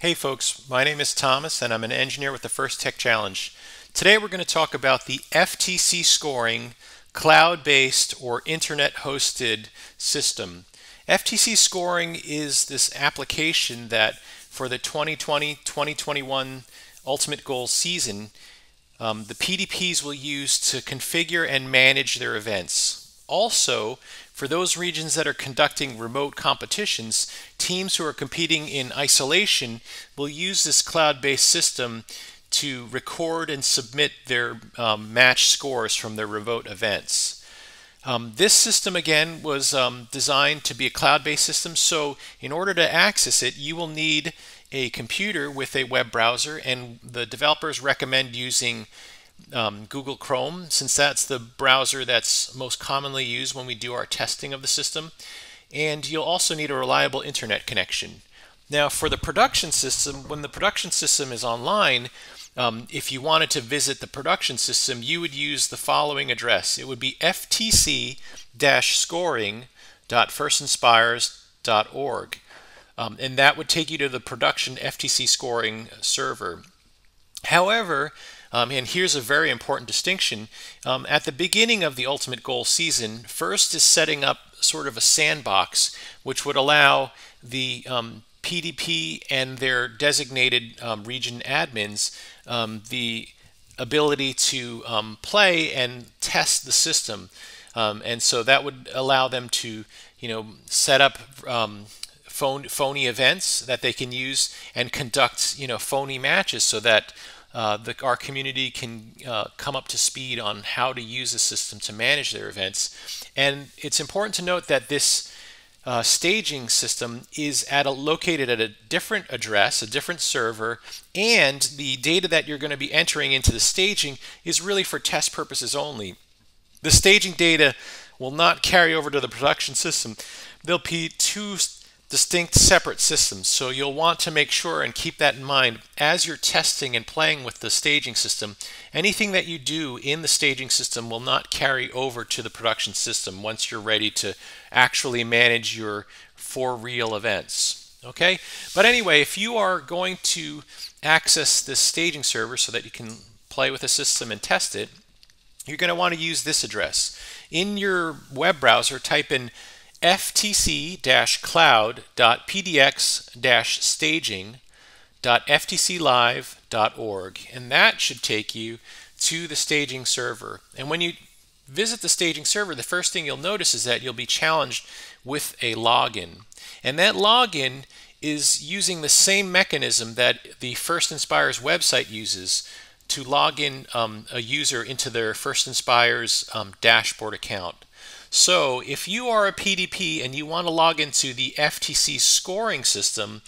Hey folks, my name is Thomas and I'm an engineer with the First Tech Challenge. Today we're going to talk about the FTC scoring cloud-based or internet-hosted system. FTC scoring is this application that for the 2020-2021 Ultimate Goal season, um, the PDPs will use to configure and manage their events. Also, for those regions that are conducting remote competitions, teams who are competing in isolation will use this cloud-based system to record and submit their um, match scores from their remote events. Um, this system again was um, designed to be a cloud-based system so in order to access it you will need a computer with a web browser and the developers recommend using um, Google Chrome, since that's the browser that's most commonly used when we do our testing of the system. And you'll also need a reliable internet connection. Now, for the production system, when the production system is online, um, if you wanted to visit the production system, you would use the following address. It would be ftc-scoring.firstinspires.org. Um, and that would take you to the production FTC scoring server. However, um, and here's a very important distinction. Um, at the beginning of the Ultimate Goal season, First is setting up sort of a sandbox which would allow the um, PDP and their designated um, region admins um, the ability to um, play and test the system. and so that would allow them to, you know, set up phony events that they can use and conduct, you know, phony matches so that uh, the, our community can uh, come up to speed on how to use the system to manage their events. And it's important to note that this uh, staging system is at a, located at a different address, a different server, and the data that you're going to be entering into the staging is really for test purposes only. The staging data will not carry over to the production system. There'll be two distinct separate systems. So you'll want to make sure and keep that in mind as you're testing and playing with the staging system. Anything that you do in the staging system will not carry over to the production system once you're ready to actually manage your for real events. Okay, but anyway, if you are going to access this staging server so that you can play with the system and test it, you're going to want to use this address. In your web browser, type in ftc-cloud.pdx-staging.ftclive.org and that should take you to the staging server. And when you visit the staging server, the first thing you'll notice is that you'll be challenged with a login. And that login is using the same mechanism that the First Inspires website uses to log in um, a user into their First Inspires um, dashboard account. So if you are a PDP and you want to log into the FTC scoring system,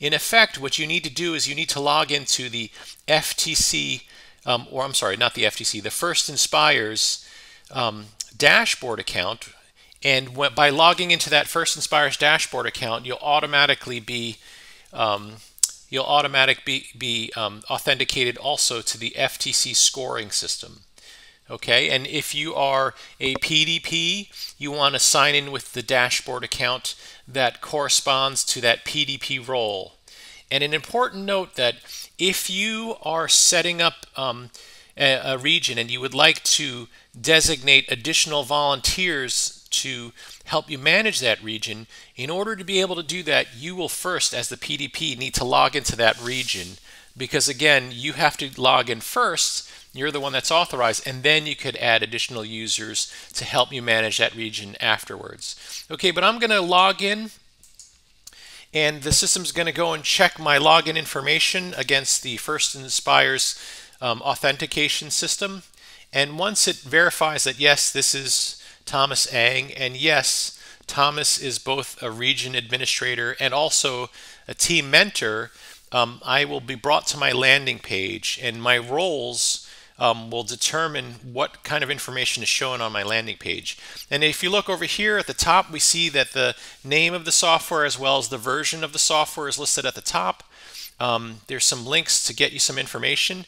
in effect, what you need to do is you need to log into the FTC, um, or I'm sorry, not the FTC, the First Inspires um, dashboard account. And when, by logging into that First Inspires dashboard account, you'll automatically be um, you'll automatically be, be um, authenticated also to the FTC scoring system. Okay, and if you are a PDP, you want to sign in with the dashboard account that corresponds to that PDP role. And an important note that if you are setting up um, a, a region and you would like to designate additional volunteers to help you manage that region, in order to be able to do that, you will first, as the PDP, need to log into that region. Because again, you have to log in first you're the one that's authorized, and then you could add additional users to help you manage that region afterwards. Okay, but I'm going to log in, and the system's going to go and check my login information against the First Inspires um, authentication system. And once it verifies that, yes, this is Thomas Ang, and yes, Thomas is both a region administrator and also a team mentor, um, I will be brought to my landing page, and my roles um, will determine what kind of information is shown on my landing page. And if you look over here at the top, we see that the name of the software as well as the version of the software is listed at the top. Um, there's some links to get you some information.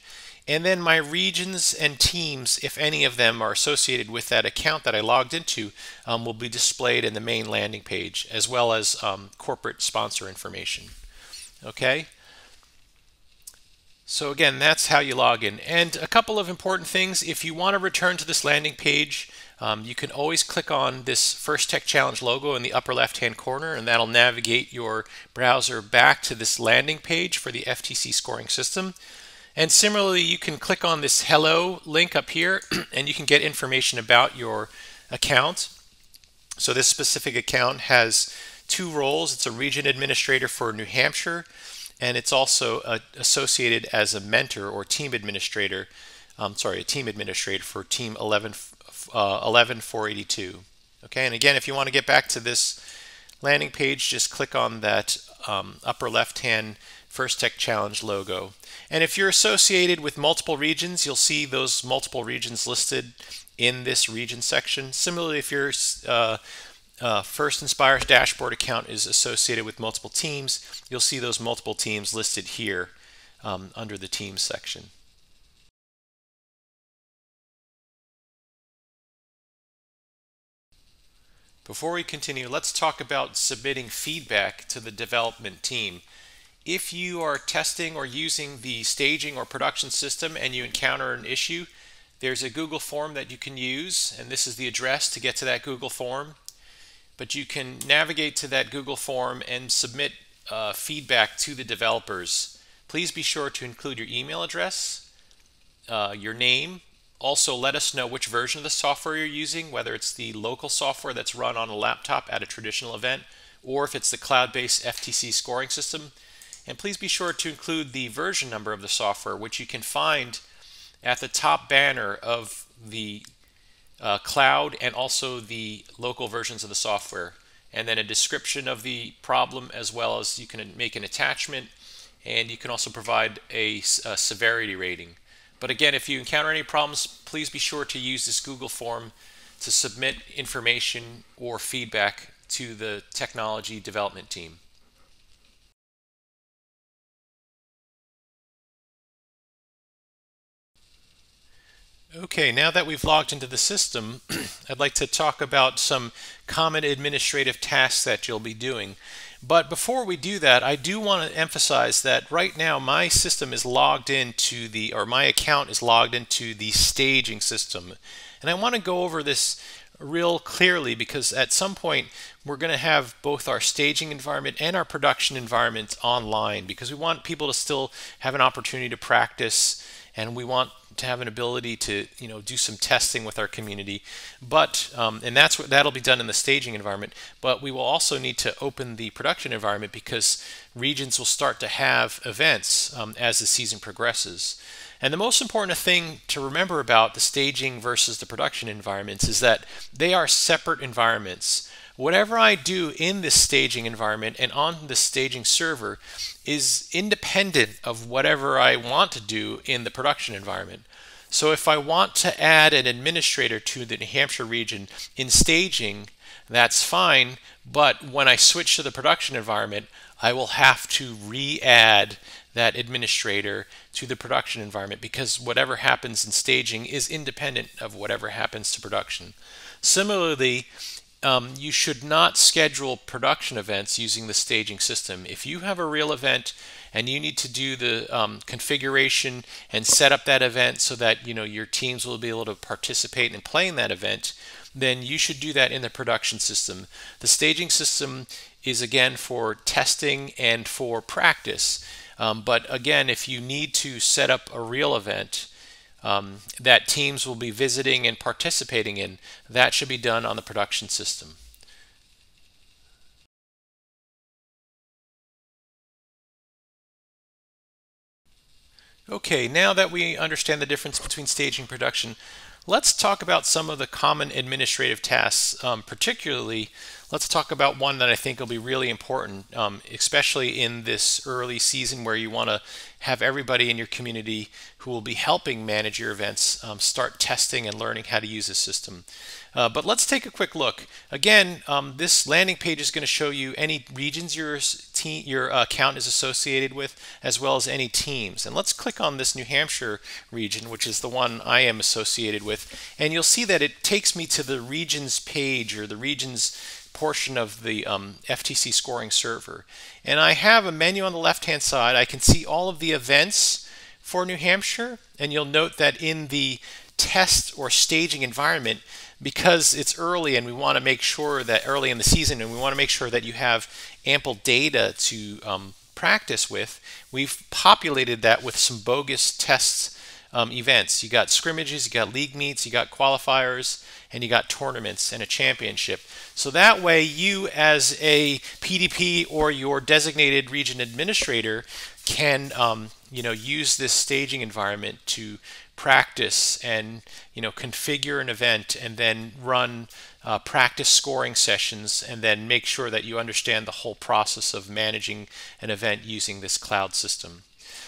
And then my regions and teams, if any of them are associated with that account that I logged into, um, will be displayed in the main landing page, as well as um, corporate sponsor information. Okay, So again, that's how you log in. And a couple of important things, if you want to return to this landing page, um, you can always click on this First Tech Challenge logo in the upper left-hand corner, and that'll navigate your browser back to this landing page for the FTC scoring system. And similarly, you can click on this Hello link up here, and you can get information about your account. So this specific account has two roles. It's a region administrator for New Hampshire, and it's also uh, associated as a mentor or team administrator. Um, sorry, a team administrator for Team 11, uh, 11482. Okay, and again, if you want to get back to this landing page, just click on that um, upper left-hand First Tech Challenge logo. And if you're associated with multiple regions, you'll see those multiple regions listed in this region section. Similarly, if your uh, uh, First Inspire dashboard account is associated with multiple teams, you'll see those multiple teams listed here um, under the Teams section. Before we continue, let's talk about submitting feedback to the development team. If you are testing or using the staging or production system and you encounter an issue, there's a Google form that you can use, and this is the address to get to that Google form. But you can navigate to that Google form and submit uh, feedback to the developers. Please be sure to include your email address, uh, your name, also, let us know which version of the software you're using, whether it's the local software that's run on a laptop at a traditional event, or if it's the cloud-based FTC scoring system. And please be sure to include the version number of the software, which you can find at the top banner of the uh, cloud and also the local versions of the software. And then a description of the problem as well as you can make an attachment and you can also provide a, a severity rating. But again, if you encounter any problems, please be sure to use this Google form to submit information or feedback to the technology development team. Okay, now that we've logged into the system, I'd like to talk about some common administrative tasks that you'll be doing. But before we do that, I do want to emphasize that right now my system is logged into the, or my account is logged into the staging system. And I want to go over this real clearly because at some point we're going to have both our staging environment and our production environment online because we want people to still have an opportunity to practice and we want to have an ability to you know do some testing with our community. But um, and that's what that'll be done in the staging environment. But we will also need to open the production environment because regions will start to have events um, as the season progresses. And the most important thing to remember about the staging versus the production environments is that they are separate environments whatever I do in this staging environment and on the staging server is independent of whatever I want to do in the production environment. So if I want to add an administrator to the New Hampshire region in staging, that's fine. But when I switch to the production environment, I will have to re-add that administrator to the production environment because whatever happens in staging is independent of whatever happens to production. Similarly, um, you should not schedule production events using the staging system. If you have a real event and you need to do the um, configuration and set up that event so that you know your teams will be able to participate and play in that event, then you should do that in the production system. The staging system is again for testing and for practice. Um, but again, if you need to set up a real event, um, that teams will be visiting and participating in, that should be done on the production system. Okay, now that we understand the difference between staging and production, let's talk about some of the common administrative tasks, um, particularly let's talk about one that I think will be really important, um, especially in this early season where you want to have everybody in your community who will be helping manage your events um, start testing and learning how to use the system. Uh, but let's take a quick look. Again, um, this landing page is going to show you any regions your, your uh, account is associated with, as well as any teams. And let's click on this New Hampshire region, which is the one I am associated with. And you'll see that it takes me to the regions page or the regions portion of the um, FTC scoring server. And I have a menu on the left hand side. I can see all of the events for New Hampshire, and you'll note that in the test or staging environment, because it's early and we want to make sure that early in the season and we want to make sure that you have ample data to um, practice with, we've populated that with some bogus tests um, events. You got scrimmages, you got league meets, you got qualifiers, and you got tournaments and a championship. So that way, you as a PDP or your designated region administrator can um, you know use this staging environment to practice and you know configure an event and then run uh, practice scoring sessions and then make sure that you understand the whole process of managing an event using this cloud system.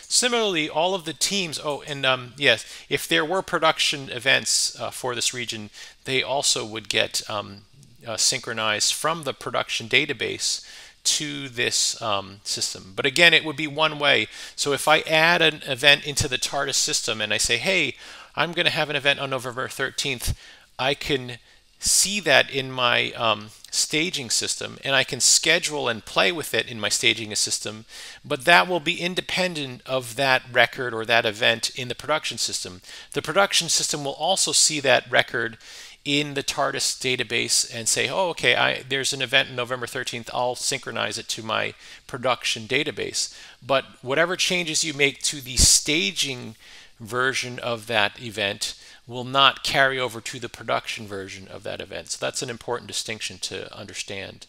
Similarly, all of the teams, oh, and um, yes, if there were production events uh, for this region, they also would get um, uh, synchronized from the production database to this um, system. But again, it would be one way. So if I add an event into the TARDIS system and I say, hey, I'm going to have an event on November 13th, I can see that in my um, staging system and I can schedule and play with it in my staging system, but that will be independent of that record or that event in the production system. The production system will also see that record in the TARDIS database and say, oh, okay, I, there's an event November 13th, I'll synchronize it to my production database. But whatever changes you make to the staging version of that event will not carry over to the production version of that event. So that's an important distinction to understand.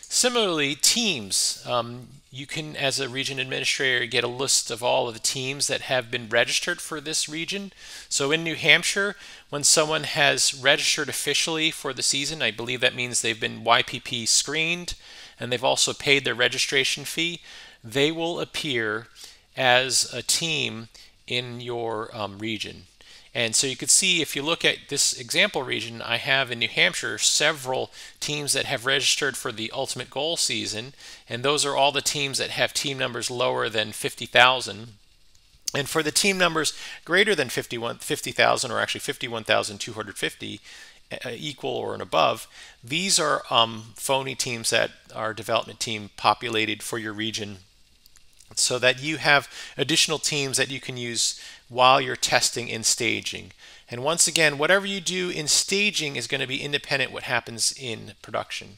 Similarly, teams. Um, you can, as a region administrator, get a list of all of the teams that have been registered for this region. So in New Hampshire, when someone has registered officially for the season, I believe that means they've been YPP screened and they've also paid their registration fee, they will appear as a team in your um, region. And so you can see if you look at this example region, I have in New Hampshire several teams that have registered for the ultimate goal season, and those are all the teams that have team numbers lower than 50,000. And for the team numbers greater than 50,000, or actually 51,250, uh, equal or and above, these are um, phony teams that are development team populated for your region so that you have additional teams that you can use while you're testing in staging. And once again, whatever you do in staging is going to be independent what happens in production.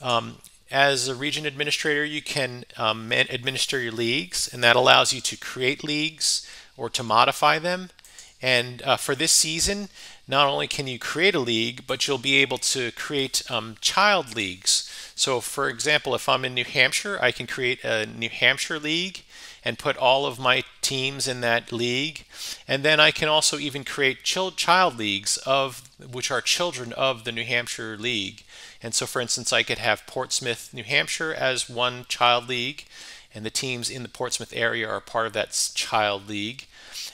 Um, as a region administrator, you can um, administer your leagues, and that allows you to create leagues or to modify them. And uh, for this season, not only can you create a league, but you'll be able to create um, child leagues. So for example, if I'm in New Hampshire, I can create a New Hampshire league and put all of my teams in that league. And then I can also even create child leagues of which are children of the New Hampshire League. And so for instance, I could have Portsmouth, New Hampshire as one child league, and the teams in the Portsmouth area are part of that child league.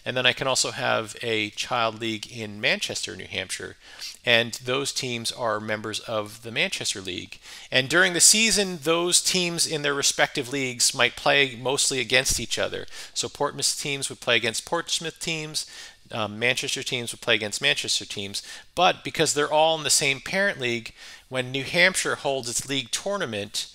And then I can also have a child league in Manchester, New Hampshire. And those teams are members of the Manchester League. And during the season, those teams in their respective leagues might play mostly against each other. So Portsmouth teams would play against Portsmouth teams, um, Manchester teams would play against Manchester teams. But because they're all in the same parent league, when New Hampshire holds its league tournament,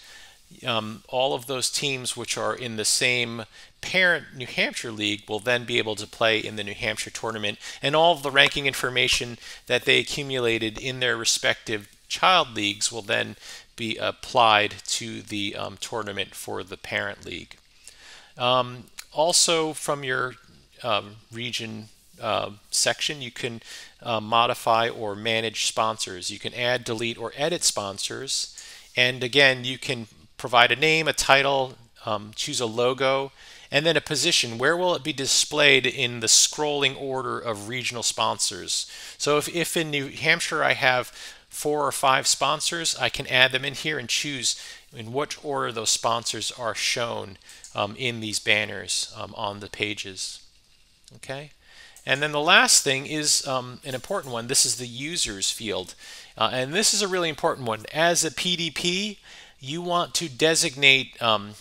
um, all of those teams which are in the same parent New Hampshire league will then be able to play in the New Hampshire tournament, and all of the ranking information that they accumulated in their respective child leagues will then be applied to the um, tournament for the parent league. Um, also, from your um, region uh, section, you can uh, modify or manage sponsors. You can add, delete, or edit sponsors. And again, you can provide a name, a title, um, choose a logo, and then a position. Where will it be displayed in the scrolling order of regional sponsors? So if, if in New Hampshire I have four or five sponsors, I can add them in here and choose in which order those sponsors are shown um, in these banners um, on the pages. Okay. And then the last thing is um, an important one. This is the users field. Uh, and this is a really important one. As a PDP, you want to designate um,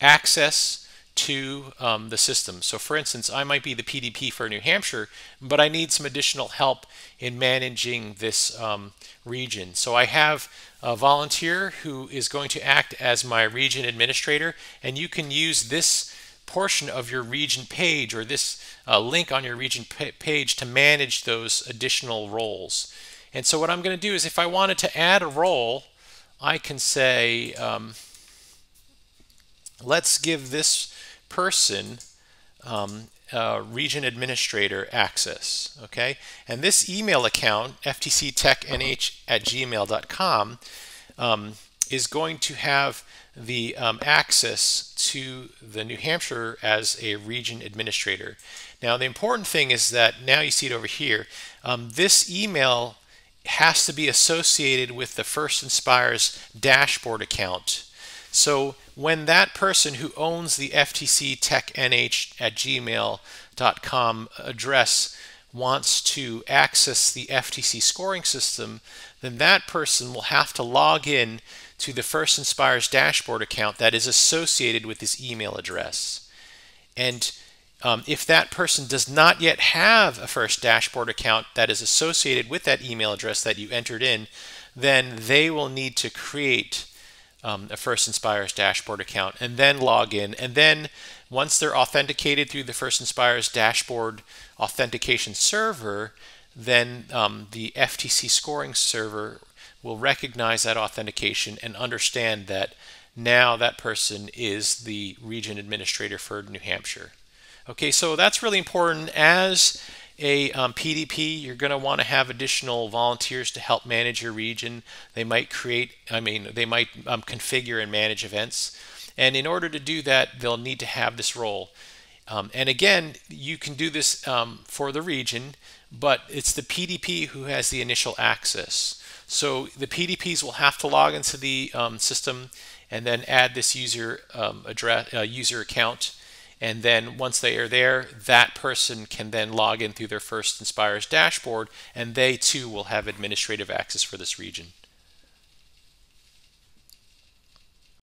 access to um, the system. So for instance, I might be the PDP for New Hampshire, but I need some additional help in managing this um, region. So I have a volunteer who is going to act as my region administrator, and you can use this portion of your region page or this uh, link on your region page to manage those additional roles. And so what I'm going to do is if I wanted to add a role, I can say, um, let's give this person um, uh, region administrator access. Okay, and this email account, ftctechnh at gmail.com, um, is going to have the um, access to the New Hampshire as a region administrator. Now, the important thing is that now you see it over here. Um, this email has to be associated with the First Inspires dashboard account. So when that person who owns the FTC TechNH at gmail.com address wants to access the FTC scoring system, then that person will have to log in to the First Inspires dashboard account that is associated with this email address. And um, if that person does not yet have a First dashboard account that is associated with that email address that you entered in, then they will need to create um, a First Inspires dashboard account and then log in. And then once they're authenticated through the First Inspires dashboard authentication server, then um, the FTC scoring server will recognize that authentication and understand that now that person is the region administrator for New Hampshire. Okay, so that's really important. As a um, PDP, you're going to want to have additional volunteers to help manage your region. They might create, I mean, they might um, configure and manage events. And in order to do that, they'll need to have this role. Um, and again, you can do this um, for the region, but it's the PDP who has the initial access. So the PDPs will have to log into the um, system and then add this user um, address, uh, user account. And then once they are there, that person can then log in through their first Inspires dashboard, and they too will have administrative access for this region.